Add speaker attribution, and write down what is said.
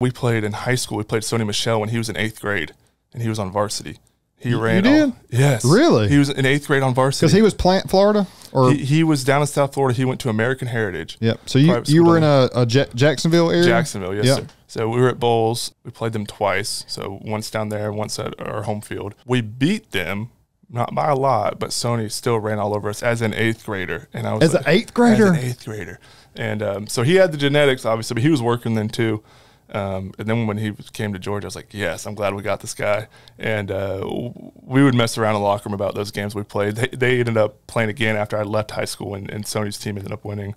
Speaker 1: We played in high school. We played Sony Michel when he was in eighth grade, and he was on varsity. He
Speaker 2: You-
Speaker 1: ran.
Speaker 2: you
Speaker 1: all- yes.
Speaker 2: Really?
Speaker 1: He was in eighth grade on varsity.
Speaker 2: Because he was Plant, Florida, or
Speaker 1: he, he was down in South Florida. He went to American Heritage.
Speaker 2: yep. So you you were in
Speaker 1: down
Speaker 2: a, a Jacksonville area.
Speaker 1: Jacksonville, yes,
Speaker 2: Yep.
Speaker 1: sir. So we were at Bolles. We played them twice. So once down there, once at our home field. We beat them, not by a lot, but Sony still ran all over us as an eighth grader. And I was
Speaker 2: As an eighth grader?
Speaker 1: As an eighth grader. And um, so he had the genetics, obviously, but he was working then too. Um, and then when he came to Georgia, I was like, yes, I'm glad we got this guy. And uh, we would mess around in the locker room about those games we played. They, they ended up playing again after I left high school, and, and Sony's team ended up winning.